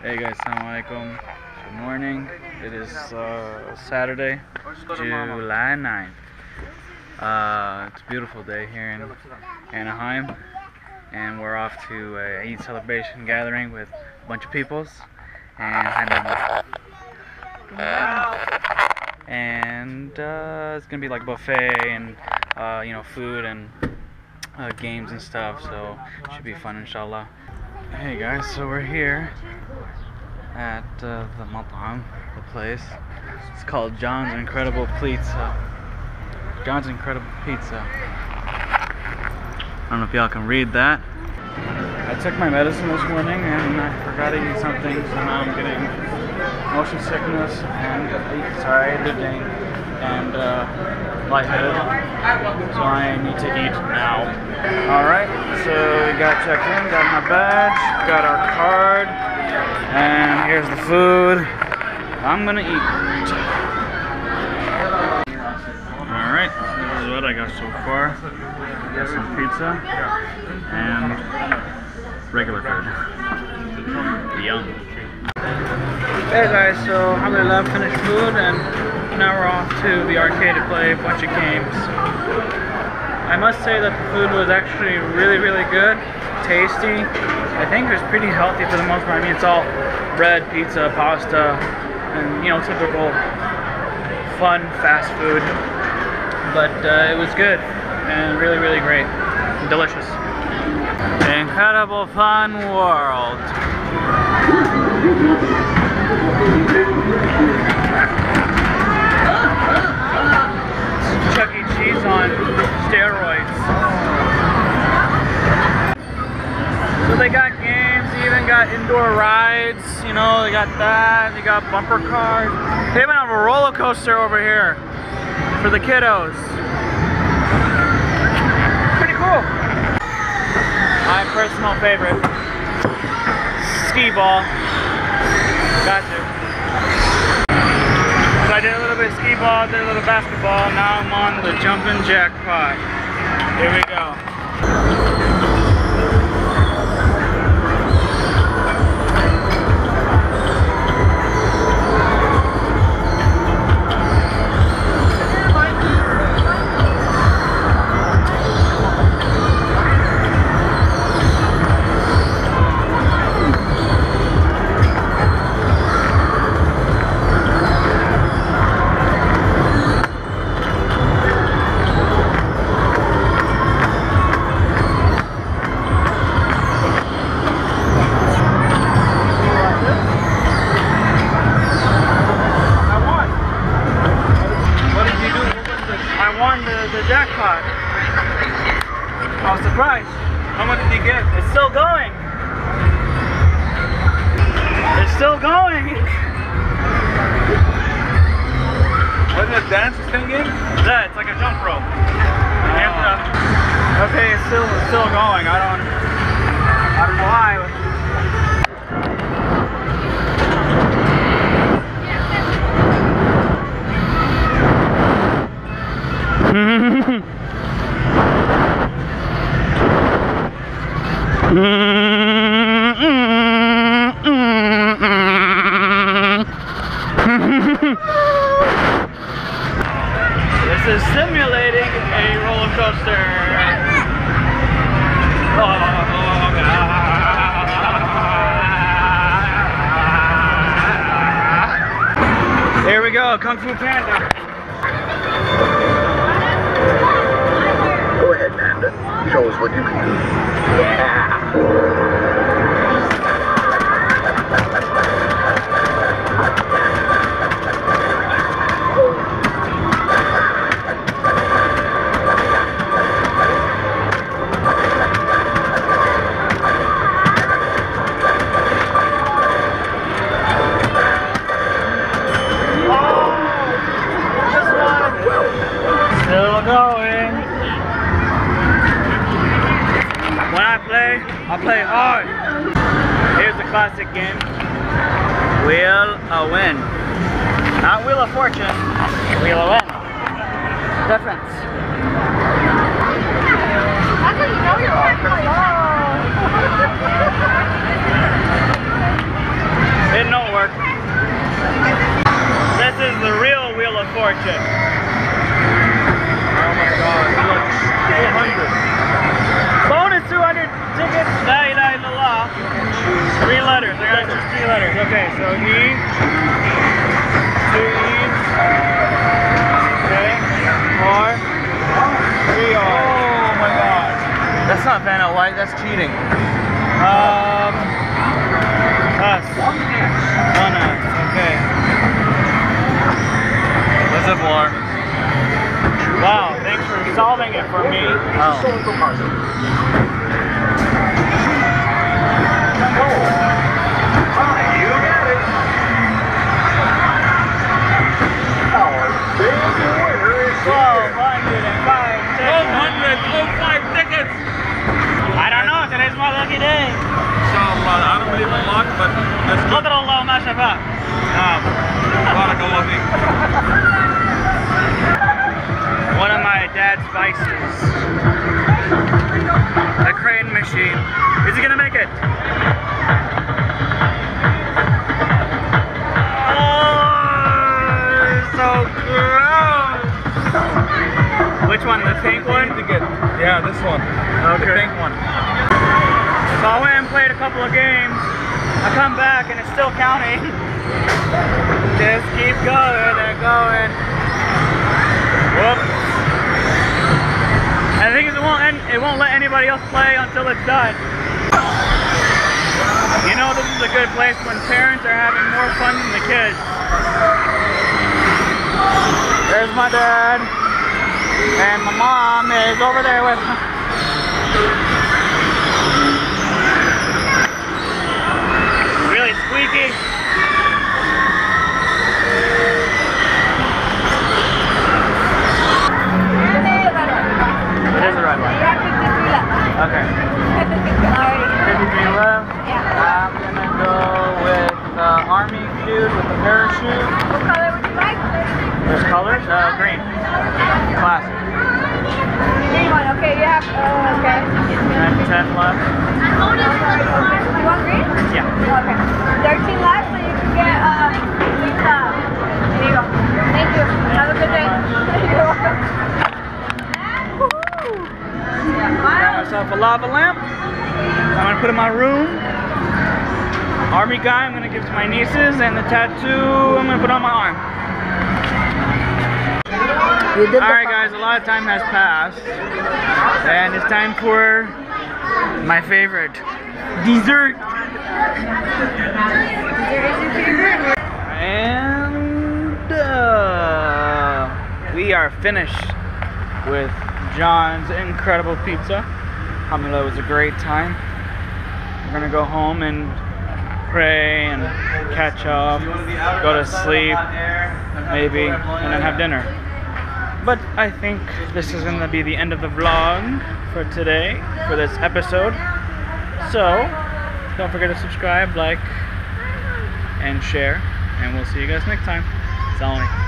Hey guys, assalamu alaikum. Good morning. It is uh, Saturday, July 9th. Uh, it's a beautiful day here in Anaheim, and we're off to a Eid celebration gathering with a bunch of peoples. And and uh, it's gonna be like buffet and uh, you know food and uh, games and stuff. So it should be fun, inshallah. Hey guys, so we're here at uh, the Matam, the place. It's called John's Incredible Pizza. John's Incredible Pizza. I don't know if y'all can read that. I took my medicine this morning and I forgot to eat something, so now I'm getting motion sickness and sorry, lifting and uh, lightheaded. So I need to eat now. Alright, so we got checked in, got my badge, got our card, and here's the food. I'm gonna eat. Alright, this is what I got so far. Got some pizza and regular food. Yum. Hey guys, so alhamdulillah finished food and now we're off to the arcade to play a bunch of games. I must say that the food was actually really, really good, tasty. I think it was pretty healthy for the most part. I mean, it's all bread, pizza, pasta, and you know, typical fun fast food. But uh, it was good and really, really great. Delicious. Incredible fun world. Chuck E. Cheese on steroids. So they got got indoor rides, you know, they got that, they got bumper cars. They even have a roller coaster over here for the kiddos. Pretty cool. My personal favorite. Skee-Ball. Got to. So I did a little bit of Skee-Ball, did a little basketball, now I'm on the jumping jackpot. Here we go. The, jackpot. I was surprised. How much did you get? It's still going. It's still going. Wasn't it a dance thingy? Yeah, it's like a jump rope. Ah. To- uh, okay, it's still it's still going. I don't I don't know why. This is simulating a roller coaster. Oh, oh, oh, oh, God. Here we go, Kung Fu Panda. again Wheel a Win. Not Wheel of Fortune, Wheel a Win. Difference. That's how you know you're oh. It don't work. This is the real Wheel of Fortune. Oh my god, it looks 200. Bonus 200! Tickets. La ilaha illallah. Three letters. I gotta choose three letters. Okay, so E. Two E's. Okay. R. Three R. Oh my god. That's not Vanna White. That's cheating. Um. Us. One us. Okay. What's up, War? Wow, thanks for solving it for me. Oh. 105 tickets! I don't know, today's my lucky day. I don't believe in luck, but One of my dad's vices. A crane machine. Is he gonna make it? Which one? The pink one? Yeah, this one. The Okay. pink one. So I went and played a couple of games. I come back and it's still counting. Just keep going and going. Whoops. And the thing is, it won't end, it won't let anybody else play until it's done. You know, this is a good place when parents are having more fun than the kids. There's my dad, and my mom is over there with. Really squeaky. It is the right one. Okay. 53 left. I'm gonna go with the army dude with the parachute. There's colors? Uh, green. Classic. Okay, you have, uh, okay. And 10 left. You want green? Yeah. Okay. 13 left, so you can get, pizza. There you go. Thank you. Have a good day. You're welcome. Got myself a lava lamp. I'm gonna put in my room. Army guy, I'm gonna give to my nieces, and the tattoo, I'm gonna put on my arm. Alright guys, a lot of time has passed. And it's time for my favorite dessert. And uh, we are finished with John's incredible pizza. It was a great time. We're gonna go home and pray and catch up, go to sleep, maybe, and then have dinner. But I think this is gonna be the end of the vlog for today, for this episode. So, don't forget to subscribe, like, and share, and we'll see you guys next time. Alaikum.